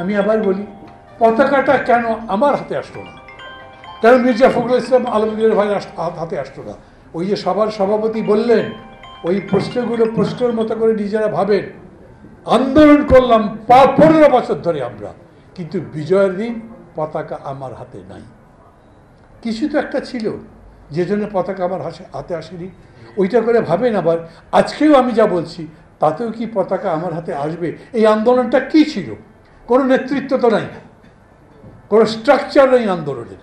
আমি আবার বলি, পতাকাটা কেন আমার হাতে আসলো না? কেন মির্জা ফখরুল ইসলাম আলমগীর ভাই হাতে আসতো না। ওই যে সবার সভাপতি বললেন, ওই প্রশ্নগুলো প্রশ্নের মতো করে নিজেরা ভাবেন। আন্দোলন করলাম পনেরো বছর ধরে আমরা। কিন্তু বিজয়ের দিন পতাকা আমার হাতে নাই। কিছু তো একটা ছিল, যে জন্য পতাকা আমার হাতে আসেনি। ওইটা করে ভাবেন আবার, আজকেও আমি যা বলছি, তাতেও কি পতাকা আমার হাতে আসবে? এই আন্দোলনটা কি ছিল? কোনো নেতৃত্ব তো নাই। কোনো স্ট্রাকচার নেই আন্দোলনের।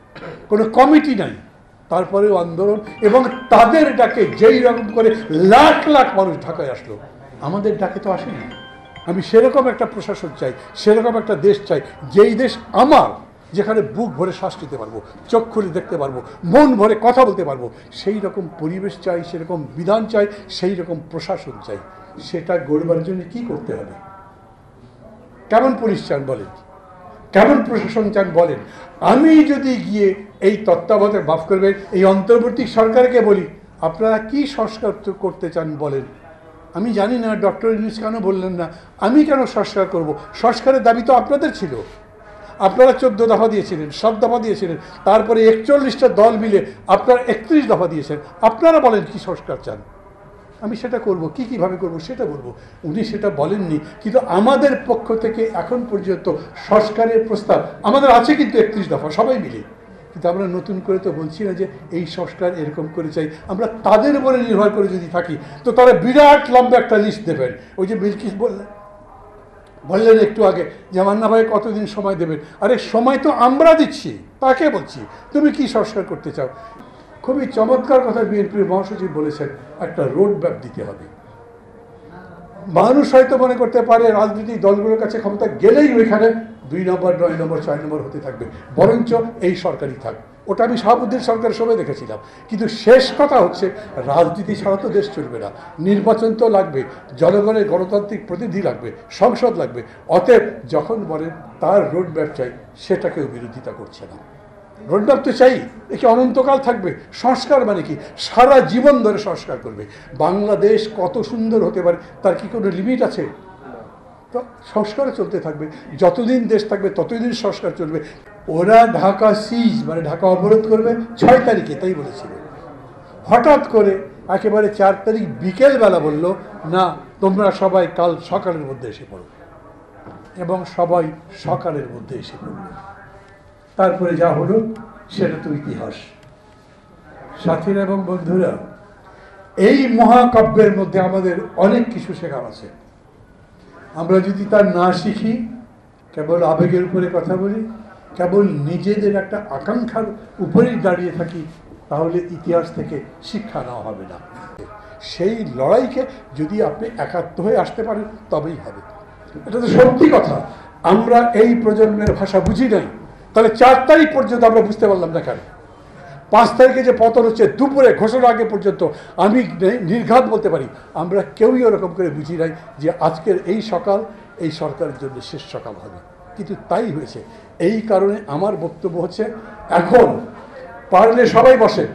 কোনো কমিটি নাই। তারপরেও আন্দোলন এবং তাদের ডাকে যেই রকম করে লাখ লাখ মানুষ ঢাকায় আসলো। আমাদের ডাকে তো আসেনি। আমি সেরকম একটা প্রশাসন চাই, সেরকম একটা দেশ চাই, যেই দেশ আমার, যেখানে বুক ভরে শ্বাস নিতে পারব, চোখ খুলে দেখতে পারব, মন ভরে কথা বলতে পারব, সেই রকম পরিবেশ চাই, সেরকম বিধান চাই, সেই রকম প্রশাসন চাই। সেটা গড়বার জন্য কি করতে হবে? কেমন পুলিশ চান বলেন? কেমন প্রশাসন চান বলেন? আমি যদি গিয়ে এই তত্ত্বাবধায়ক মাফ করবেন, এই অন্তর্বর্তী সরকারকে বলি, আপনারা কি সংস্কার করতে চান বলেন? আমি জানি না, ডক্টর ইউনিস কেন বললেন না? আমি কেন সংস্কার করব? সংস্কারের দাবি তো আপনাদের ছিল। আপনারা চোদ্দ দফা দিয়েছিলেন সাত দফা দিয়েছিলেন। তারপরে একচল্লিশটা দল মিলে আপনারা একত্রিশ দফা দিয়েছেন। আপনারা বলেন কি সংস্কার চান? আমি সেটা করব, কি কীভাবে করব সেটা বলব। উনি সেটা বলেননি, কিন্তু আমাদের পক্ষ থেকে এখন পর্যন্ত সংস্কারের প্রস্তাব, আমাদের আছে কিন্তু একত্রিশ দফা, সবাই মিলে। কিন্তু আমরা নতুন করে তো বলছি না যে এই সংস্কার এরকম করে চাই। আমরা তাদের উপরে নির্ভর করে যদি থাকি, তো তারা বিরাট লম্বা একটা লিস্ট দেবেন। ওই যে বিলকিস বললেন বললেন একটু আগে, যে মান্না ভাই কতদিন সময় দেবেন? আরে, সময় তো আমরা দিচ্ছি, তাকে বলছি, তুমি কি সংস্কার করতে চাও? খুবই চমৎকার কথা বিএনপির মহাসচিব বলেছেন, একটা রোড ম্যাপ দিতে হবে। মানুষ হয়তো মনে করতে পারে রাজনৈতিক দলগুলোর কাছে ক্ষমতা গেলেই ওইখানে দুই নম্বর, নয় নম্বর ছয় নম্বর হতে থাকবে। বরঞ্চ এই সরকারই থাক। ওটা আমি শাহাবুদ্দিন সরকারের সময় দেখেছিলাম। কিন্তু শেষ কথা হচ্ছে, রাজনীতি ছাড়া তো দেশ চলবে না। নির্বাচন তো লাগবে, জনগণের গণতান্ত্রিক প্রতিনিধি লাগবে, সংসদ লাগবে। অতএব যখন বলেন তার রোড চাই, সেটাকেও বিরোধিতা করছে না। রোডম্যাপ তো চাই। একে অনন্তকাল থাকবে? সংস্কার মানে কি? সারা জীবন ধরে সংস্কার করবে। বাংলাদেশ কত সুন্দর হতে পারে, তার কি কোনো লিমিট আছে? তো সংস্কার চলতে থাকবে। যতদিন দেশ থাকবে, ততদিন সংস্কার চলবে। ওরা ঢাকা সিজ মানে ঢাকা অবরোধ করবে ছয় তারিখে, তাই বলেছিল। হঠাৎ করে একেবারে চার তারিখ বিকেলবেলা বলল, না, তোমরা সবাই কাল সকালের মধ্যে এসে পড়ো। এবং সবাই সকালের মধ্যে এসে পড়ল। তারপরে যা হলো, সেটা তো ইতিহাস। সাথীরা এবং বন্ধুরা, এই মহাকাব্যের মধ্যে আমাদের অনেক কিছু শেখার আছে। আমরা যদি তার না শিখি, কেবল আবেগের উপরে কথা বলি, কেবল নিজেদের একটা আকাঙ্ক্ষার উপরেই দাঁড়িয়ে থাকি, তাহলে ইতিহাস থেকে শিক্ষা নেওয়া হবে না। সেই লড়াইকে যদি আপনি একাত্ম হয়ে আসতে পারেন, তবেই হবে। এটা তো সত্যি কথা। আমরা এই প্রজন্মের ভাষা বুঝি নাই। তাহলে চার তারিখ পর্যন্ত আমরা বুঝতে পারলাম না কেন? পাঁচ তারিখে যে পতন হচ্ছে, দুপুরে ঘোষণা আগে পর্যন্ত আমি নির্ঘাত বলতে পারি, আমরা কেউই ওরকম করে বুঝি নাই যে আজকের এই সকাল, এই সরকারের জন্য শেষ সকাল হবে। কিন্তু তাই হয়েছে। এই কারণে আমার বক্তব্য হচ্ছে, এখন পারলে সবাই বসেন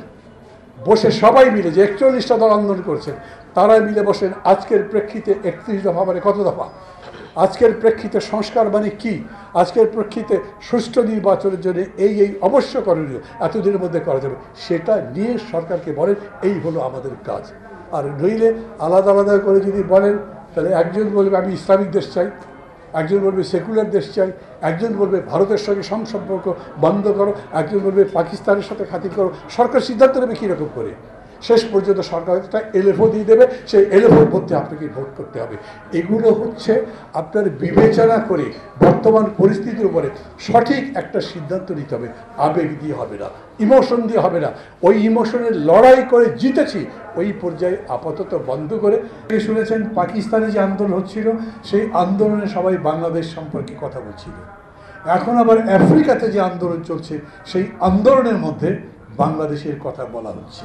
বসে সবাই মিলে যে একচল্লিশটা দল আন্দোলন করছেন তারা মিলে বসেন। আজকের প্রেক্ষিতে একত্রিশ দফা মানে কত দফা? আজকের প্রেক্ষিতে সংস্কার মানে কি? আজকের প্রেক্ষিতে সুষ্ঠু নির্বাচনের জন্য এই এই অবশ্য করণীয় এতদিনের মধ্যে করা যাবে। সেটা নিয়ে সরকারকে বলেন, এই হলো আমাদের কাজ। আর নইলে আলাদা আলাদা করে যদি বলেন, তাহলে একজন বলবে, আমি ইসলামিক দেশ চাই, একজন বলবে, সেকুলার দেশ চাই, একজন বলবে, ভারতের সঙ্গে সংসম্পর্ক বন্ধ করো, একজন বলবে, পাকিস্তানের সাথে খাতির করো। সরকার সিদ্ধান্ত নেবে কীরকম করে? শেষ পর্যন্ত সরকার একটা এলএফও দিয়ে দেবে, সেই এলএফওর মধ্যে আপনাকে ভোট করতে হবে। এগুলো হচ্ছে আপনার বিবেচনা করে বর্তমান পরিস্থিতির উপরে সঠিক একটা সিদ্ধান্ত নিতে হবে। আবেগ দিয়ে হবে না ইমোশন দিয়ে হবে না। ওই ইমোশনের লড়াই করে জিতেছি, ওই পর্যায়ে আপাতত বন্ধ করে। শুনেছেন পাকিস্তানে যে আন্দোলন হচ্ছিল, সেই আন্দোলনে সবাই বাংলাদেশ সম্পর্কে কথা বলছিল। এখন আবার আফ্রিকাতে যে আন্দোলন চলছে, সেই আন্দোলনের মধ্যে বাংলাদেশের কথা বলা হচ্ছে।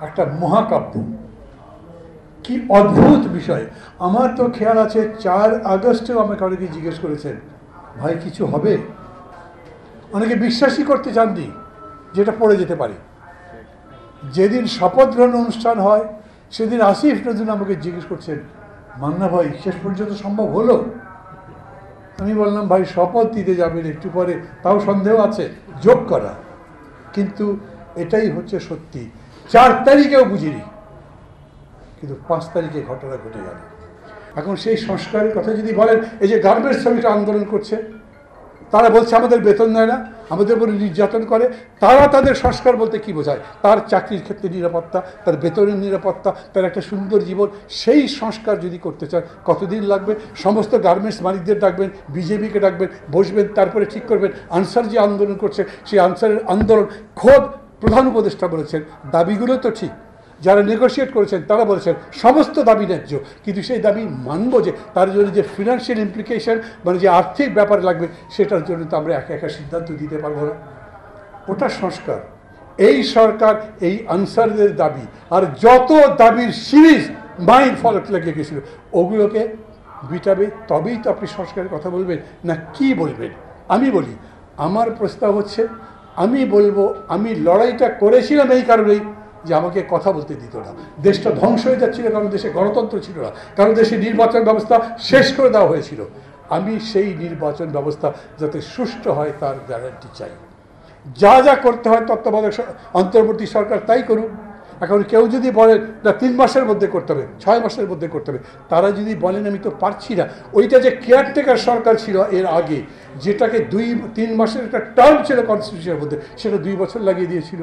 একটা মহাকাব্য। কি অদ্ভুত বিষয়। আমার তো খেয়াল আছে, চার আগস্টেও আমাকে অনেকে জিজ্ঞেস করেছেন, ভাই, কিছু হবে? অনেকে বিশ্বাসই করতে চাননি যেটা পড়ে যেতে পারে। যেদিন শপথ গ্রহণ অনুষ্ঠান হয়, সেদিন আসিফ নজরুল আমাকে জিজ্ঞেস করছেন, মান্না ভাই, শেষ পর্যন্ত সম্ভব হলো? আমি বললাম, ভাই, শপথ দিতে যাবেন একটু পরে, তাও সন্দেহ আছে, যোগ করা। কিন্তু এটাই হচ্ছে সত্যি। চার তারিখেও বুঝিনি। কিন্তু পাঁচ তারিখে ঘটনা ঘটে গেল। এখন সেই সংস্কারের কথা যদি বলেন, এই যে গার্মেন্টস শ্রমিকরা আন্দোলন করছে, তারা বলছে আমাদের বেতন দেয় না, আমাদের উপরে নির্যাতন করে, তারা তাদের সংস্কার বলতে কি বোঝায়? তার চাকরির ক্ষেত্রে নিরাপত্তা, তার বেতনের নিরাপত্তা, তার একটা সুন্দর জীবন, সেই সংস্কার যদি করতে চায়, কতদিন লাগবে? সমস্ত গার্মেন্টস মালিকদের ডাকবেন, বিজেপিকে ডাকবেন, বসবেন, তারপরে ঠিক করবেন। আনসার যে আন্দোলন করছে, সেই আনসারের আন্দোলন খোদ প্রধান উপদেষ্টা বলেছেন, দাবিগুলো তো ঠিক। যারা নেগোশিয়েট করেছেন, তারা বলেছেন, সমস্ত দাবি ন্যায্য। কিন্তু সেই দাবি মানব যে, তার জন্য যে ফিনান্সিয়াল ইমপ্লিকেশন মানে যে আর্থিক ব্যাপার লাগবে, সেটার জন্য তো আমরা একা একা সিদ্ধান্ত দিতে পারব না। ওটা সংস্কার। এই সরকার এই আনসারদের দাবি, আর যত দাবির সিরিজ মাইন্ড ফলক লেগে গেছিল, ওগুলোকে বিটাবে তবেই তো আপনি সংস্কারের কথা বলবেন, না কি বলবেন? আমি বলি, আমার প্রস্তাব হচ্ছে আমি বলব, আমি লড়াইটা করেছিলাম এই কারণেই যে আমাকে কথা বলতে দিত না। দেশটা ধ্বংস হয়ে যাচ্ছিল, কারণ দেশে গণতন্ত্র ছিল না। কারণ দেশে নির্বাচন ব্যবস্থা শেষ করে দেওয়া হয়েছিল। আমি সেই নির্বাচন ব্যবস্থা যাতে সুষ্ঠু হয় তার গ্যারান্টি চাই। যা যা করতে হয় তত্ত্বাবধায়ক অন্তর্বর্তী সরকার তাই করুক। এখন কেউ যদি বলেন না, তিন মাসের মধ্যে করতে হবে, ছয় মাসের মধ্যে করতে হবে। তারা যদি বলেন, আমি তো পারছি না। ওইটা যে কেয়ারটেকার সরকার ছিল এর আগে, যেটাকে দুই, তিন মাসের একটা টার্ম ছিল কনস্টিটিউশনের মধ্যে, সেটা দুই বছর লাগিয়ে দিয়েছিল।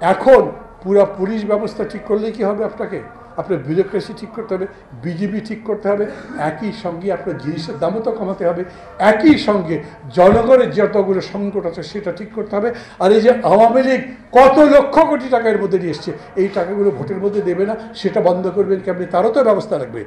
এখন পুরা পুলিশ ব্যবস্থা ঠিক করলে কি হবে আপনাকে? আপনার বিউরোক্রেসি ঠিক করতে হবে বিজেপি ঠিক করতে হবে, একই সঙ্গে আপনার জিনিসের দামও তো কমাতে হবে, একই সঙ্গে জনগণের যতগুলো সংকট আছে সেটা ঠিক করতে হবে, আর এই যে আওয়ামী লীগ কত লক্ষ কোটি টাকার মধ্যে নিয়ে এসছে, এই টাকাগুলো ভোটের মধ্যে দেবে না, সেটা বন্ধ করবেন কি আপনি তারও তো ব্যবস্থা রাখবে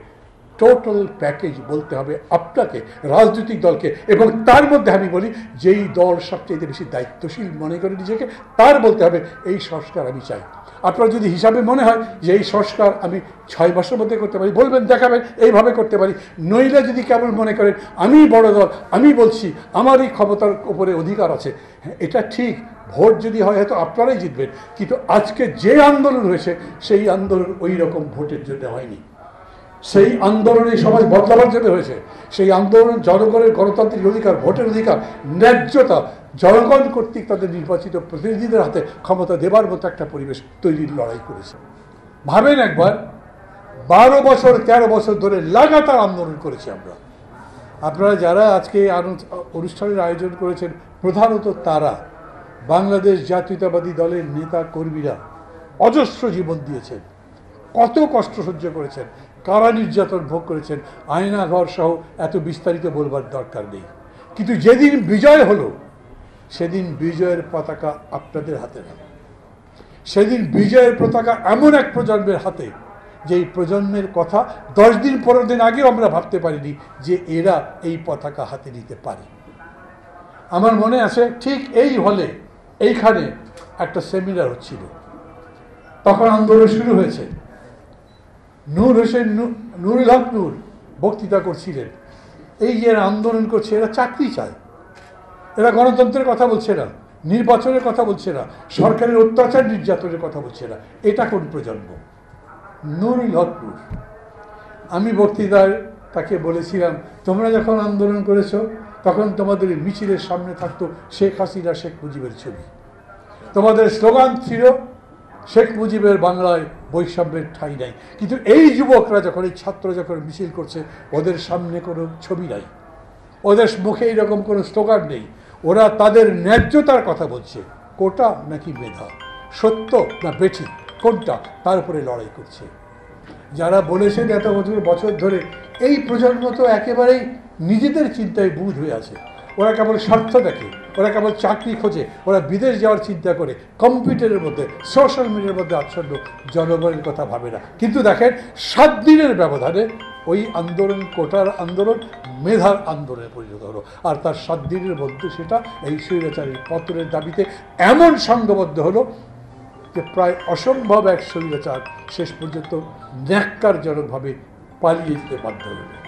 টোটাল প্যাকেজ বলতে হবে আপনাকে রাজনৈতিক দলকে। এবং তার মধ্যে আমি বলি যেই দল সবচেয়ে বেশি দায়িত্বশীল মনে করে নিজেকে তার বলতে হবে এই সংস্কার আমি চাই। আপনার যদি হিসাবে মনে হয় যে এই সংস্কার আমি ছয় মাসের মধ্যে করতে পারি বলবেন দেখাবেন এইভাবে করতে পারি। নইলে যদি কেমন মনে করেন আমি বড় দল আমি বলছি আমার এই ক্ষমতার উপরে অধিকার আছে। হ্যাঁ, এটা ঠিক ভোট যদি হয় হয়তো আপনারাই জিতবেন। কিন্তু আজকে যে আন্দোলন হয়েছে সেই আন্দোলন ওই রকম ভোটের জন্য হয়নি। সেই আন্দোলনে সমাজ বদলাবার জন্য হয়েছে। সেই আন্দোলন জনগণের গণতান্ত্রিক অধিকার, ভোটের অধিকার, ন্যায্যতা, জনগণ কর্তৃক তাদের নির্বাচিত প্রতিনিধিদের হাতে ক্ষমতা দেবার মতো একটা পরিবেশ তৈরির লড়াই করেছে। ভাবেন একবার, বারো বছর, তেরো বছর ধরে লাগাতার আন্দোলন করেছি আমরা। আপনারা যারা আজকে অনুষ্ঠানের আয়োজন করেছেন, প্রধানত তারা। বাংলাদেশ জাতীয়তাবাদী দলের নেতা কর্মীরা অজস্র জীবন দিয়েছেন। কত কষ্ট সহ্য করেছেন? কারা নির্যাতন ভোগ করেছেন? আয়না ঘর সহ এত বিস্তারিত বলবার দরকার নেই। কিন্তু যেদিন বিজয় হলো, সেদিন বিজয়ের পতাকা আপনাদের হাতে না সেদিন বিজয়ের পতাকা এমন এক প্রজন্মের হাতে, যেই প্রজন্মের কথা দশ দিন, পনেরো দিন আগেও আমরা ভাবতে পারিনি যে এরা এই পতাকা হাতে নিতে পারে। আমার মনে আছে ঠিক এই হলে এইখানে একটা সেমিনার হচ্ছিল। তখন আন্দোলন শুরু হয়েছে। নূর হোসেন নুরুল হক নূর বক্তৃতা করছিলেন। এই যে আন্দোলন করছে, এরা চাকরি চায়। এরা গণতন্ত্রের কথা বলছে না, নির্বাচনের কথা বলছে না, সরকারের অত্যাচার নির্যাতনের কথা বলছে না। এটা কোন প্রজন্ম? নুরুল হক নূর। আমি বক্তৃতায় তাকে বলেছিলাম, তোমরা যখন আন্দোলন করেছ, তখন তোমাদের মিছিলের সামনে থাকতো শেখ হাসিনা, শেখ মুজিবের ছবি। তোমাদের স্লোগান ছিল, শেখ মুজিবের বাংলায় বৈষম্যের ঠাঁই নাই। কিন্তু এই যুবকরা যখন, এই ছাত্র যখন মিছিল করছে, ওদের সামনে কোনো ছবি নাই। ওদের মুখে এইরকম কোনো স্লোগান নেই। ওরা তাদের ন্যায্যতার কথা বলছে। কোটা নাকি মেধা? সত্য না বেঠি কোনটা? তার উপরে লড়াই করছে। যারা বলেছেন এত বছর বছর ধরে, এই প্রজন্ম তো একেবারেই নিজেদের চিন্তায় বুধ হয়ে আছে। ওরা কেবল স্বার্থ দেখে। ওরা কেবল চাকরি খোঁজে, ওরা বিদেশ যাওয়ার চিন্তা করে, কম্পিউটারের মধ্যে সোশ্যাল মিডিয়ার মধ্যে আচ্ছন্ন, জনগণের কথা ভাবে না। কিন্তু দেখেন, সাত দিনের ব্যবধানে ওই আন্দোলন, কোটার আন্দোলন, মেধার আন্দোলনে পরিণত হলো। আর তার সাত দিনের মধ্যে সেটা এই স্বৈরাচারী পত্রের দাবিতে এমন সংঘবদ্ধ হলো যে প্রায় অসম্ভব এক স্বৈরাচার শেষ পর্যন্ত ন্যাক্কারজনকভাবে পালিয়ে যেতে বাধ্য হলো।